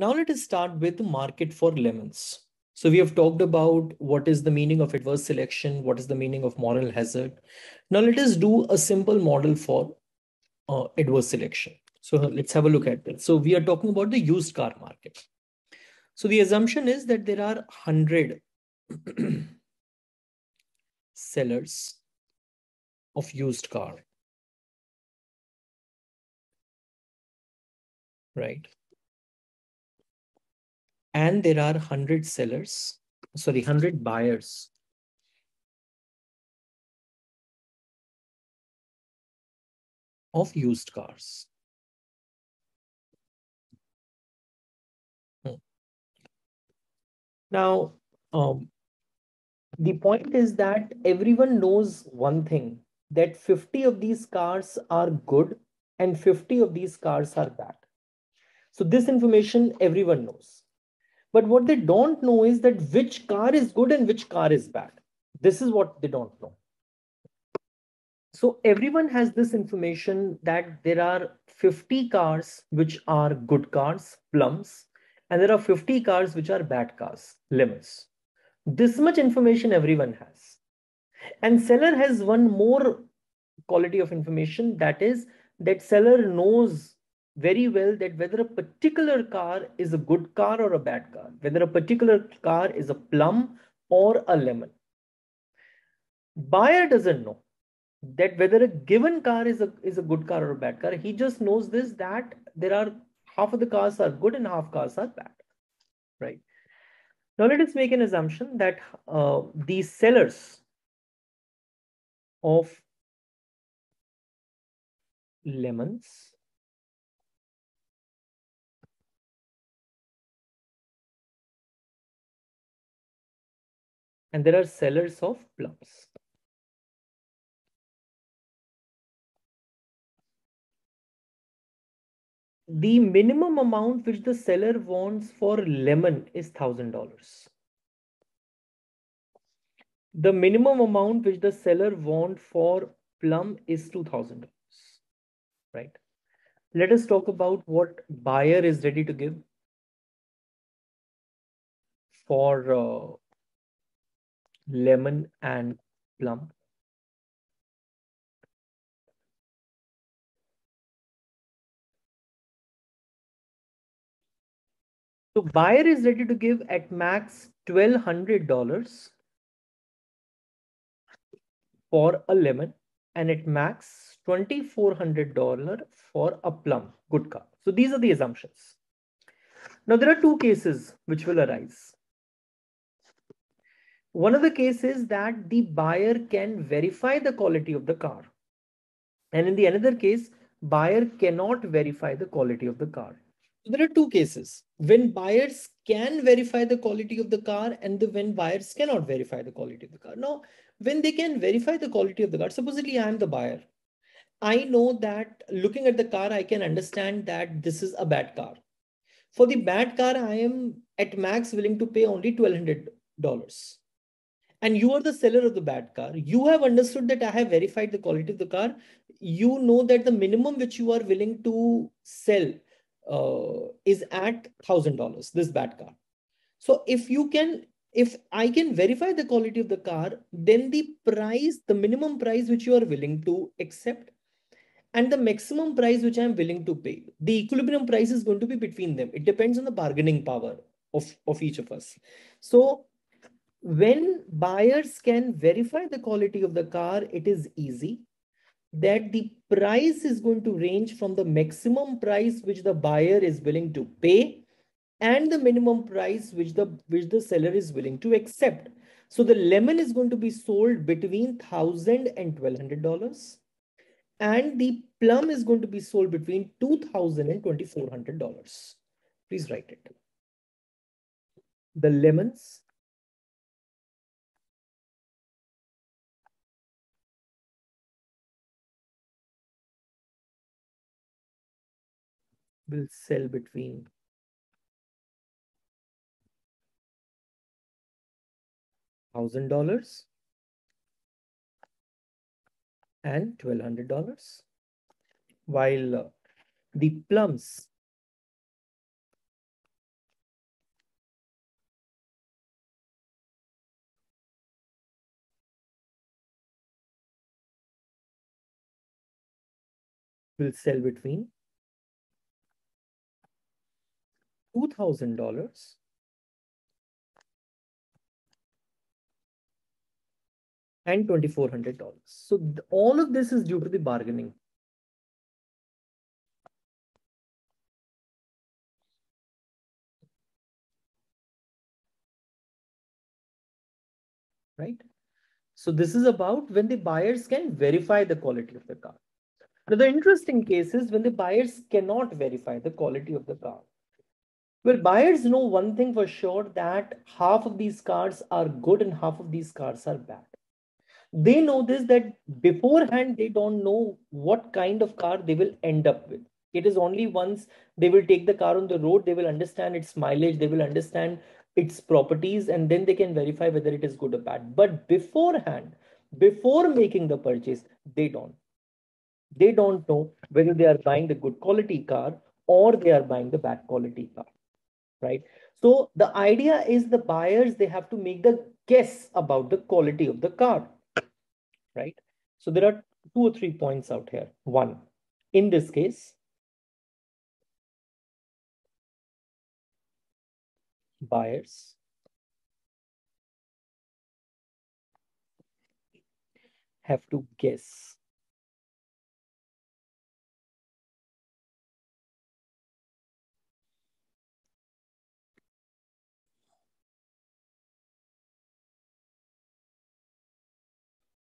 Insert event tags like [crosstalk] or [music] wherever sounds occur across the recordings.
Now let us start with the market for lemons. So we have talked about what is the meaning of adverse selection, what is the meaning of moral hazard. Now let us do a simple model for uh, adverse selection. So let's have a look at this. So we are talking about the used car market. So the assumption is that there are 100 [clears throat] sellers of used car. Right and there are 100 sellers, sorry, 100 buyers. of used cars. Hmm. Now, um, the point is that everyone knows one thing, that 50 of these cars are good and 50 of these cars are bad. So this information everyone knows. But what they don't know is that which car is good and which car is bad. This is what they don't know. So everyone has this information that there are 50 cars which are good cars, plums, and there are 50 cars which are bad cars, lemons. This much information everyone has. And seller has one more quality of information that is that seller knows very well that whether a particular car is a good car or a bad car, whether a particular car is a plum or a lemon. Buyer doesn't know that whether a given car is a, is a good car or a bad car. He just knows this that there are half of the cars are good and half cars are bad, right? Now let us make an assumption that uh, these sellers of lemons and there are sellers of plums. The minimum amount which the seller wants for lemon is $1,000. The minimum amount which the seller wants for plum is $2,000, right? Let us talk about what buyer is ready to give for uh, lemon and plum. So buyer is ready to give at max $1,200 for a lemon and at max $2,400 for a plum, good car. So these are the assumptions. Now there are two cases which will arise. One of the cases that the buyer can verify the quality of the car. And in the another case, buyer cannot verify the quality of the car. There are two cases when buyers can verify the quality of the car and the when buyers cannot verify the quality of the car. Now, when they can verify the quality of the car, supposedly I am the buyer. I know that looking at the car, I can understand that this is a bad car. For the bad car, I am at max willing to pay only $1,200 and you are the seller of the bad car. You have understood that i have verified the quality of the car. You know that the minimum which you are willing to sell uh, is at thousand dollars this bad car. So if you can if i can verify the quality of the car then the price the minimum price which you are willing to accept and the maximum price which i am willing to pay the equilibrium price is going to be between them. It depends on the bargaining power of of each of us. So when buyers can verify the quality of the car, it is easy that the price is going to range from the maximum price which the buyer is willing to pay and the minimum price which the which the seller is willing to accept. So the lemon is going to be sold between thousand and twelve hundred dollars, and the plum is going to be sold between two thousand and twenty four hundred dollars. Please write it. The lemons will sell between thousand dollars and twelve hundred dollars while uh, the plums will sell between $2,000 and $2,400. So all of this is due to the bargaining. Right? So this is about when the buyers can verify the quality of the car. Now the interesting case is when the buyers cannot verify the quality of the car. Well, buyers know one thing for sure that half of these cars are good and half of these cars are bad. They know this that beforehand they don't know what kind of car they will end up with. It is only once they will take the car on the road, they will understand its mileage, they will understand its properties, and then they can verify whether it is good or bad. But beforehand, before making the purchase, they don't. They don't know whether they are buying the good quality car or they are buying the bad quality car right? So the idea is the buyers, they have to make the guess about the quality of the car, right? So there are two or three points out here. One, in this case, buyers have to guess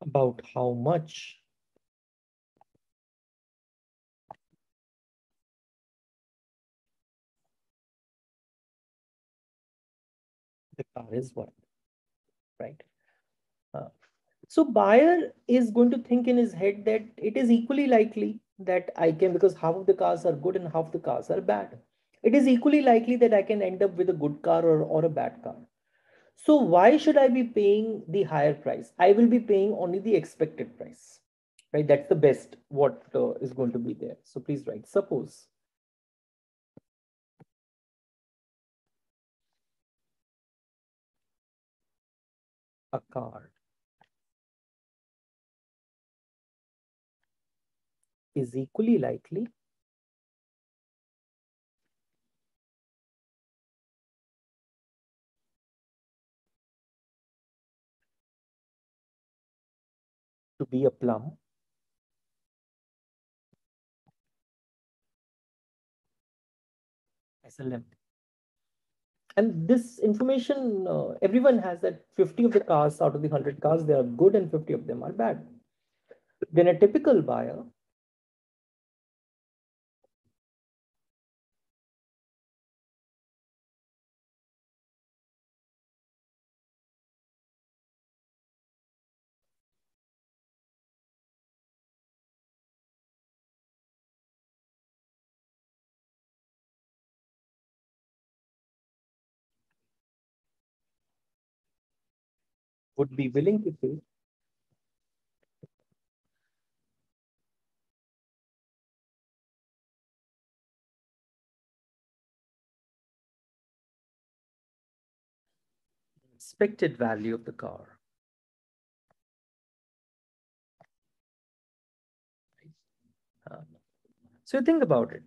about how much the car is worth, right? Uh, so buyer is going to think in his head that it is equally likely that I can, because half of the cars are good and half the cars are bad. It is equally likely that I can end up with a good car or, or a bad car. So why should I be paying the higher price? I will be paying only the expected price, right? That's the best what uh, is going to be there. So please write, suppose a card is equally likely be a plum. SLM. And this information, uh, everyone has that 50 of the cars out of the 100 cars, they are good and 50 of them are bad. Then a typical buyer would be willing to pay the expected value of the car. So think about it.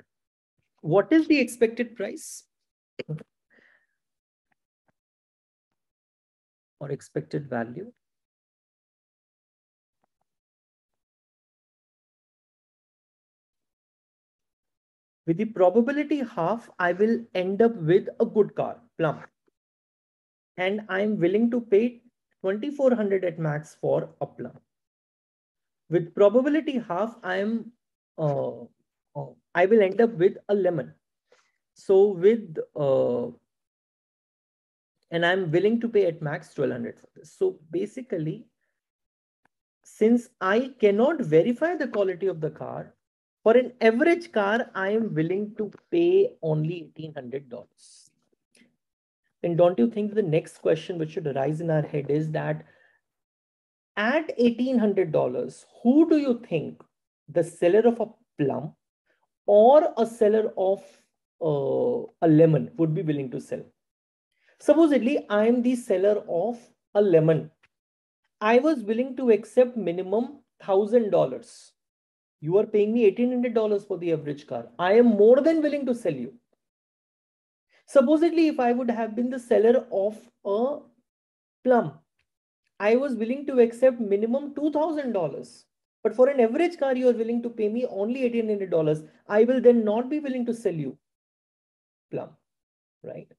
What is the expected price? Or expected value. With the probability half, I will end up with a good car, plum. And I'm willing to pay 2400 at max for a plum. With probability half, I'm uh, uh, I will end up with a lemon. So with uh, and I'm willing to pay at max 1200 for this. So basically, since I cannot verify the quality of the car, for an average car, I am willing to pay only $1,800. And don't you think the next question which should arise in our head is that at $1,800, who do you think the seller of a plum or a seller of uh, a lemon would be willing to sell? Supposedly, I am the seller of a lemon. I was willing to accept minimum thousand dollars You are paying me $1,800 for the average car. I am more than willing to sell you. Supposedly, if I would have been the seller of a plum, I was willing to accept minimum $2,000. But for an average car, you are willing to pay me only $1,800. I will then not be willing to sell you plum, right?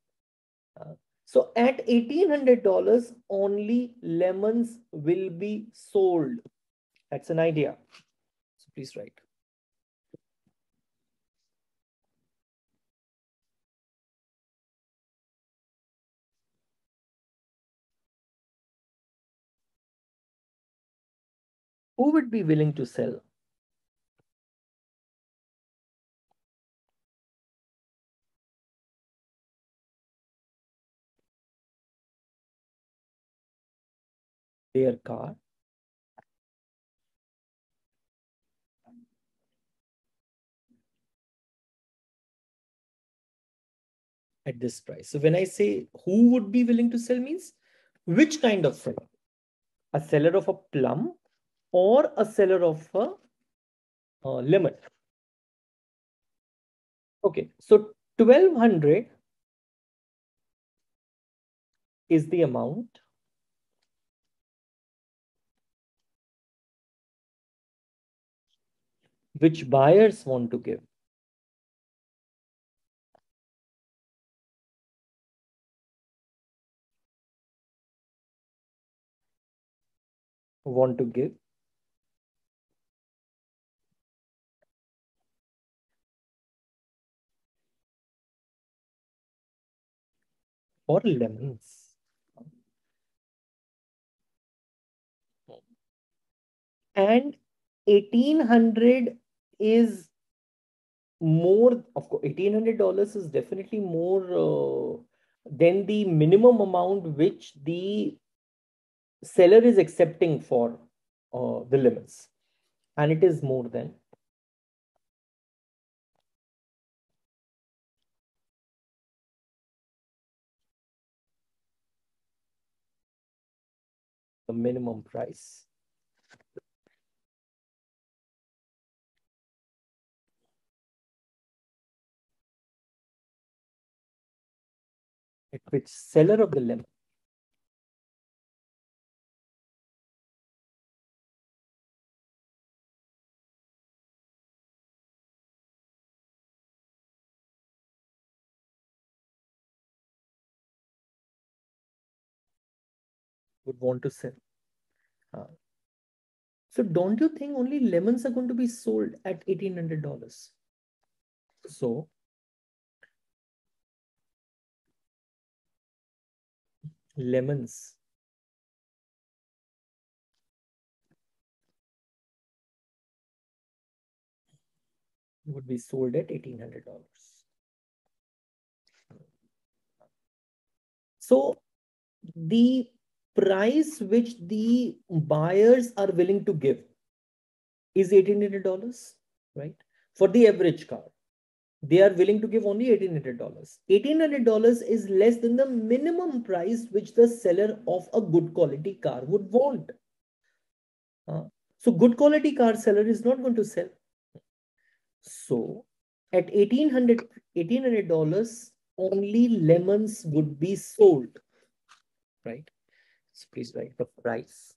So at $1,800, only lemons will be sold. That's an idea. So please write. Who would be willing to sell? Their car at this price. So when I say who would be willing to sell means which kind of seller? A seller of a plum or a seller of a uh, lemon. Okay, so 1200 is the amount which buyers want to give. Want to give or lemons. And 1800 is more, of course, $1,800 is definitely more uh, than the minimum amount which the seller is accepting for uh, the lemons. And it is more than the minimum price. At which seller of the lemon would want to sell. Uh, so don't you think only lemons are going to be sold at $1,800? So lemons would be sold at $1,800. So the price which the buyers are willing to give is $1,800, right? For the average car, they are willing to give only $1,800. $1,800 is less than the minimum price which the seller of a good quality car would want. Uh, so good quality car seller is not going to sell. So at $1,800, $1,800, only lemons would be sold, right? So please write the price.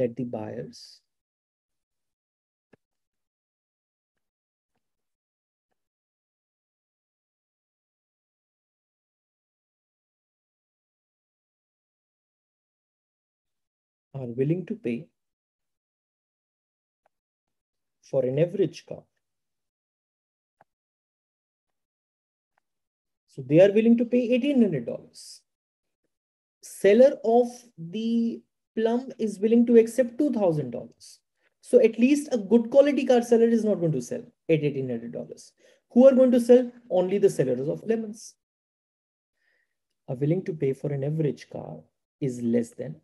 That the buyers are willing to pay for an average car. So they are willing to pay $1,800. Seller of the plum is willing to accept $2,000. So at least a good quality car seller is not going to sell at $1,800. Who are going to sell? Only the sellers of lemons. Are willing to pay for an average car is less than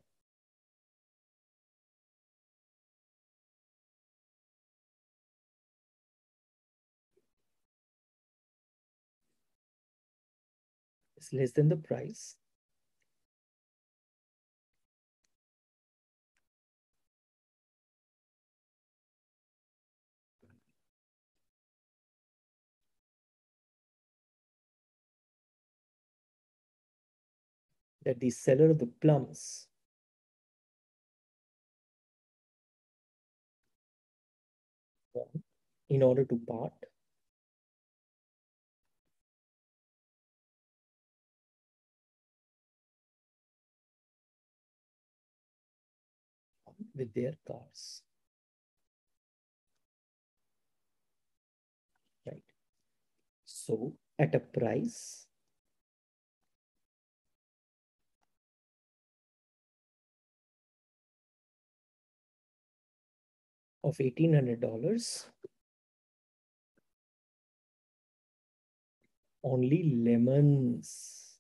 is less than the price. That the seller of the plums in order to part with their cars. Right. So at a price of $1,800, only lemons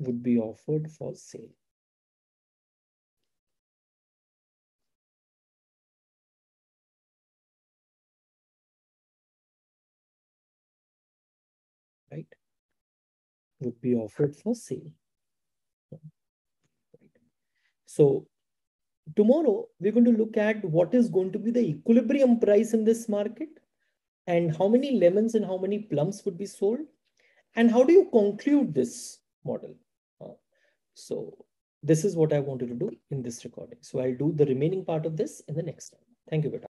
would be offered for sale. Right? Would be offered for sale. So tomorrow we're going to look at what is going to be the equilibrium price in this market and how many lemons and how many plums would be sold. And how do you conclude this model? Uh, so this is what i wanted to do in this recording. So i'll do the remaining part of this in the next time. Thank you beta